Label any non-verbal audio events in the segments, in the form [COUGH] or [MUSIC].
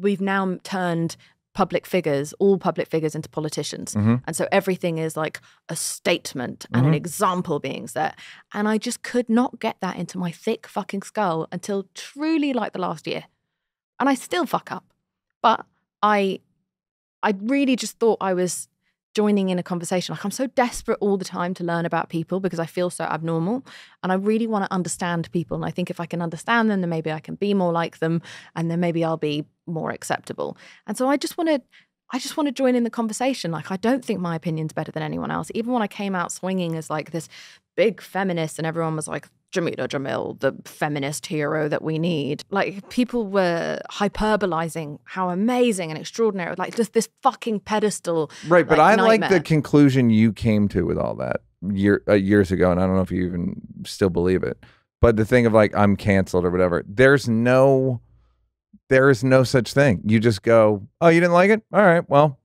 we've now turned public figures, all public figures, into politicians. Mhm. And so everything is like a statement and an Mhm. example being set. And I just could not get that into my thick fucking skull until truly like the last year. And I still fuck up. But I I really just thought I was joining in a conversation. Like I'm so desperate all the time to learn about people because I feel so abnormal. And I really want to understand people. And I think if I can understand them, then maybe I can be more like them. And then maybe I'll be more acceptable. And so I just want to I just want to join in the conversation. Like, I don't think my opinion's better than anyone else. Even when I came out swinging as like this big feminist, and everyone was like, Jameela Jamil, the feminist hero that we need. Like, people were hyperbolizing how amazing and extraordinary, like just this fucking pedestal. Right, but like, I like the conclusion you came to with all that year uh, years ago, and I don't know if you even still believe it. But the thing of like I'm canceled or whatever, there's no, there is no such thing. You just go, oh, you didn't like it? All right, well,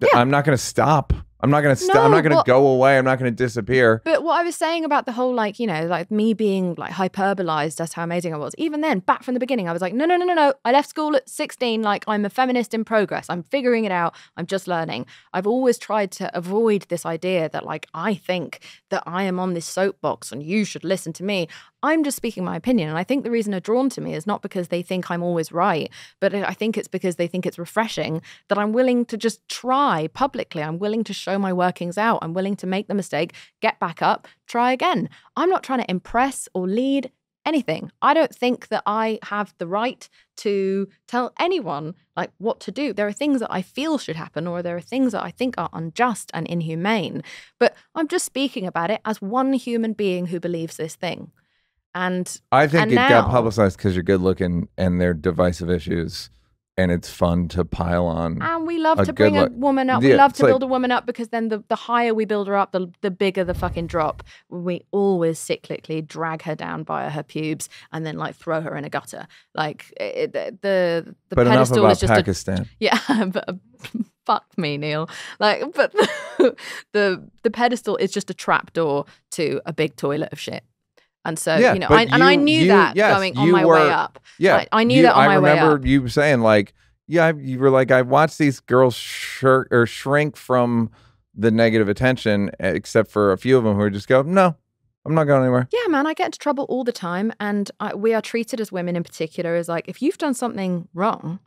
th- I'm not going to stop. I'm not going to stop. I'm not going to well- go away. I'm not going to disappear. But what I was saying about the whole, like, you know, like me being like hyperbolized as how amazing I was, even then, back from the beginning, I was like, no, no, no, no, no. I left school at 16. Like, I'm a feminist in progress. I'm figuring it out. I'm just learning. I've always tried to avoid this idea that, like, I think that I am on this soapbox and you should listen to me. I'm just speaking my opinion. And I think the reason they're drawn to me is not because they think I'm always right, but I think it's because they think it's refreshing that I'm willing to just try publicly. I'm willing to show my workings out. I'm willing to make the mistake, get back up, try again. I'm not trying to impress or lead anything. I don't think that I have the right to tell anyone like what to do. There are things that I feel should happen or there are things that I think are unjust and inhumane. But I'm just speaking about it as one human being who believes this thing. And I think and it got publicized because you're good looking and they're divisive issues, and it's fun to pile on. And we love to bring a woman up. Yeah, we love to like- build a woman up because then the, the higher we build her up, the, the bigger the fucking drop. We always cyclically drag her down by her pubes and then like throw her in a gutter. Like it, the the, the but pedestal is just a Pakistan. [LAUGHS] yeah, [LAUGHS] but uh, [LAUGHS] fuck me, Neal. Like, but the the pedestal is just a trapdoor to a big toilet of shit. And so Yeah, you know, I, and I knew you- that yes, going on my were- way up. Yeah, Like, I knew you- that on I my way up. I remember you saying like, yeah, you were like, I watched these girls shirk or shrink from the negative attention, except for a few of them who just go, no, I'm not going anywhere. Yeah, man, I get into trouble all the time, and I, we are treated as women in particular as like if you've done something wrong,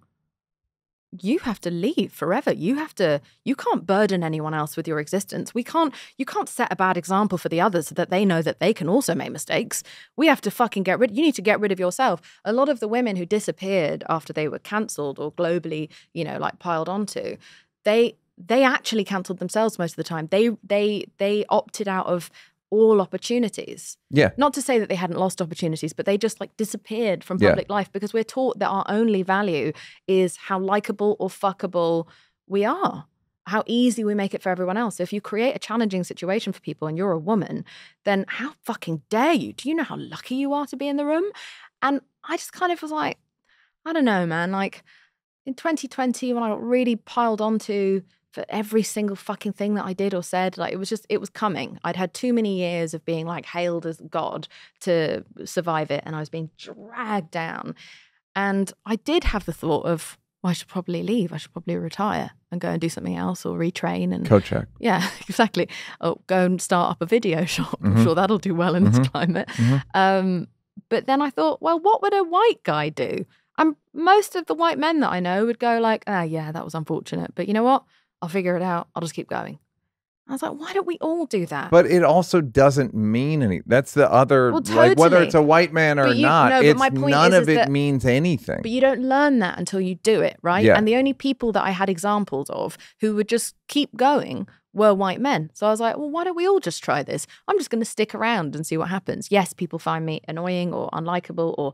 you have to leave forever. You have to. You can't burden anyone else with your existence. We can't. You can't set a bad example for the others so that they know that they can also make mistakes. We have to fucking get rid. You need to get rid of yourself. A lot of the women who disappeared after they were cancelled or globally, you know, like piled onto, they they actually cancelled themselves most of the time. They they they opted out of all opportunities. Yeah. Not to say that they hadn't lost opportunities, but they just like disappeared from Yeah. public life because we're taught that our only value is how likable or fuckable we are, how easy we make it for everyone else. So if you create a challenging situation for people and you're a woman, then how fucking dare you? Do you know how lucky you are to be in the room? And I just kind of was like, I don't know, man. Like in 2020, when I got really piled onto for every single fucking thing that I did or said, like it was just, it was coming. I'd had too many years of being like hailed as God to survive it, and I was being dragged down. And I did have the thought of, well, I should probably leave. I should probably retire and go and do something else or retrain and Coach check. yeah, [LAUGHS] exactly. Oh, go and start up a video [LAUGHS] shop. I'm Mhm. sure that'll do well in this Mhm. climate. Mhm. Um, but then I thought, well, what would a white guy do? And most of the white men that I know would go like, ah, yeah, that was unfortunate, but you know what? I'll figure it out. I'll just keep going. I was like, why don't we all do that? But it also doesn't mean any. That's the other, Well, like whether it's a white man or you- not. no, it's my point none is- of is it that- means anything. But you don't learn that until you do it, right? Yeah. And the only people that I had examples of who would just keep going were white men. So I was like, well, why don't we all just try this? I'm just going to stick around and see what happens. Yes, people find me annoying or unlikable or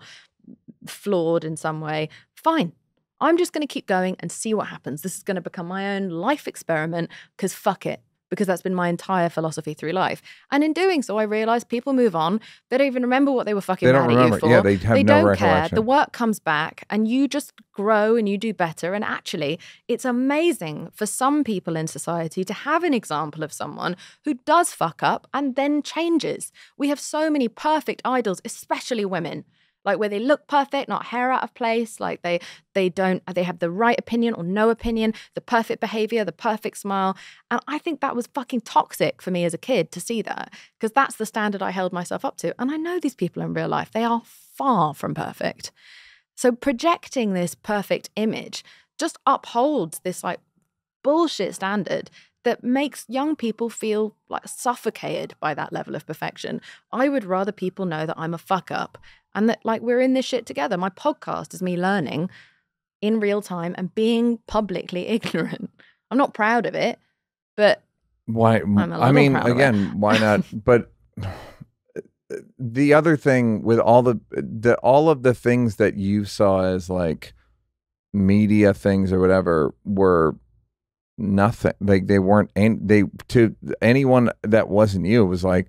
flawed in some way. Fine. I'm just going to keep going and see what happens. This is going to become my own life experiment because fuck it. Because that's been my entire philosophy through life. And in doing so, I realized people move on. They don't even remember what they were fucking They don't mad at you for. Yeah, they have they no don't care. The work comes back and you just grow and you do better. And actually, it's amazing for some people in society to have an example of someone who does fuck up and then changes. We have so many perfect idols, especially women. Like where they look perfect, not hair out of place, like they they don't they have the right opinion or no opinion, the perfect behavior, the perfect smile. And I think that was fucking toxic for me as a kid to see that because that's the standard I held myself up to. And I know these people in real life, they are far from perfect. So projecting this perfect image just upholds this like bullshit standard that makes young people feel like suffocated by that level of perfection. I would rather people know that I'm a fuck up and that like we're in this shit together. My podcast is me learning in real time and being publicly [LAUGHS] ignorant. I'm not proud of it, but why? I mean, again, why not? [LAUGHS] But [SIGHS] the other thing with all the the all of the things that you saw as like media things or whatever were nothing. Like they weren't. And they to anyone that wasn't you it was like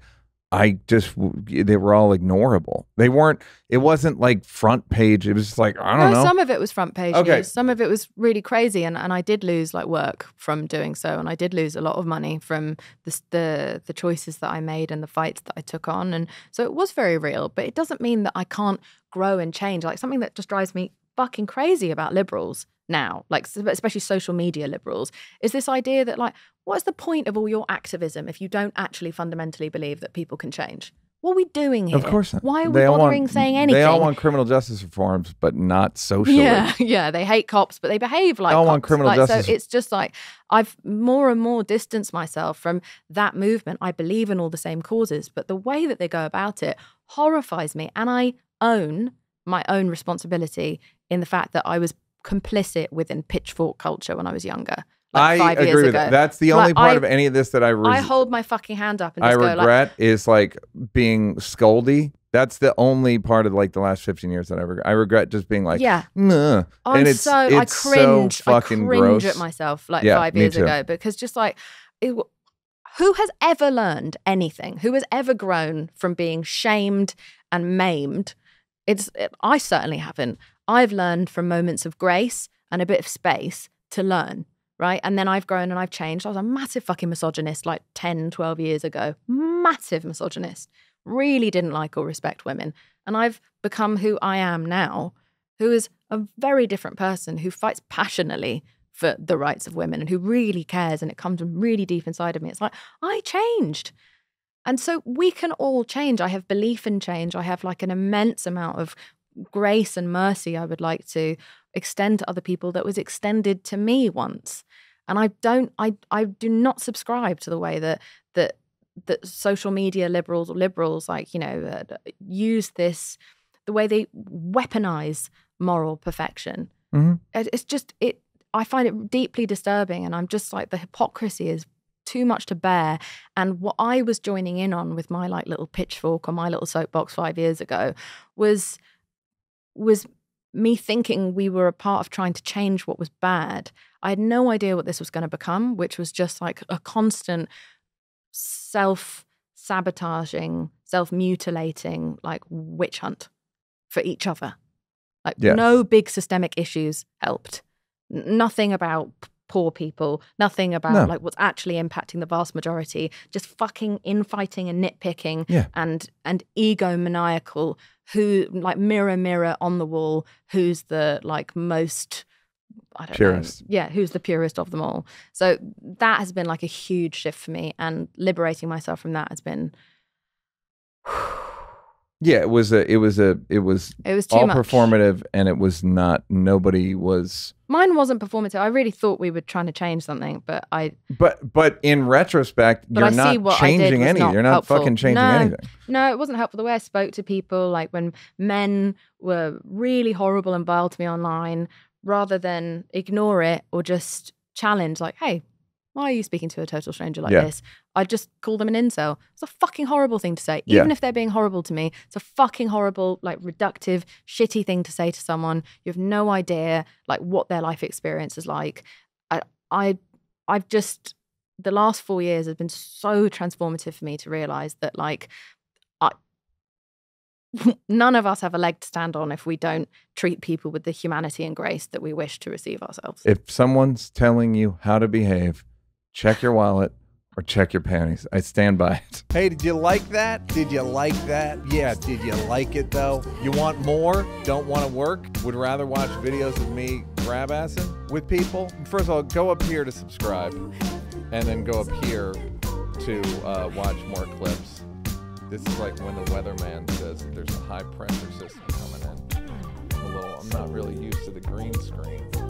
I just they were all ignorable. They weren't. It wasn't like front page. It was just like I don't no, know. Some of it was front page Okay. news. Some of it was really crazy, and, and I did lose like work from doing so, and I did lose a lot of money from the the the choices that I made and the fights that I took on, and so it was very real. But it doesn't mean that I can't grow and change. Like something that just drives me fucking crazy about liberals now, like especially social media liberals, is this idea that like, what's the point of all your activism if you don't actually fundamentally believe that people can change? What are we doing here? Of course not. Why are we They bothering want, saying anything? They all want criminal justice reforms, but not social. Yeah, [LAUGHS] yeah. They hate cops, but they behave like they all cops. want criminal like, justice. So it's just like I've more and more distanced myself from that movement. I believe in all the same causes, but the way that they go about it horrifies me, and I own my own responsibility in the fact that I was complicit within pitchfork culture when I was younger. Like I agree years with ago. that. That's the Like, only part I- of any of this that I res- I hold my fucking hand up and I just go like, regret is like being scoldy. That's the only part of like the last 15 years that I regret. I regret just being like, yeah. nah. I'm and it's, so I cringe. so fucking I cringe gross. at myself like Yeah, five years ago because just like it, who has ever learned anything? Who has ever grown from being shamed and maimed? It's it, I certainly haven't. I've learned from moments of grace and a bit of space to learn, right? And then I've grown and I've changed. I was a massive fucking misogynist like 10, 12 years ago. Massive misogynist. Really didn't like or respect women. And I've become who I am now, who is a very different person who fights passionately for the rights of women and who really cares and it comes from really deep inside of me. It's like, I changed. And so we can all change. I have belief in change. I have like an immense amount of grace and mercy I would like to extend to other people that was extended to me once. And I don't I I do not subscribe to the way that that that social media liberals or liberals like, you know, uh, use this the way they weaponize moral perfection. Mhm. It's just it I find it deeply disturbing and I'm just like the hypocrisy is too much to bear and what I was joining in on with my like little pitchfork or my little soapbox 5 years ago was was me thinking we were a part of trying to change what was bad. I had no idea what this was going to become, which was just like a constant self sabotaging, self mutilating, like witch hunt for each other. Like Yes. no big systemic issues helped. N- nothing about poor people, nothing about No. like what's actually impacting the vast majority. Just fucking infighting and nitpicking Yeah. and and egomaniacal. Who like mirror mirror on the wall? Who's the like most I don't Purist. know. Yeah, who's the purest of them all? So that has been like a huge shift for me, and liberating myself from that has been. [SIGHS] Yeah, it was a, it was a, it was It was too all much. performative, and it was not. Nobody was. Mine wasn't performative. I really thought we were trying to change something, but I But but in retrospect, But you're I not what I did changing any. not You're not helpful. fucking changing No. anything. no, it wasn't helpful. The way I spoke to people, like when men were really horrible and vile to me online, rather than ignore it or just challenge, like, "Hey, why are you speaking to a total stranger like Yeah. this?" I'd just call them an incel. It's a fucking horrible thing to say. Yeah. Even if they're being horrible to me, it's a fucking horrible, like reductive, shitty thing to say to someone. You have no idea like what their life experience is like. I I I've just the last four years has been so transformative for me to realize that like I [LAUGHS] none of us have a leg to stand on if we don't treat people with the humanity and grace that we wish to receive ourselves. If someone's telling you how to behave, check your wallet, or check your panties. I stand by it. [LAUGHS] Hey, did you like that? Did you like that? Yeah, did you like it though? You want more? Don't want to work? Would rather watch videos of me grab assing with people? First of all, go up here to subscribe, and then go up here to uh, watch more clips. This is like when the weatherman says there's a high pressure system coming in. I'm little, I'm not really used to the green screen.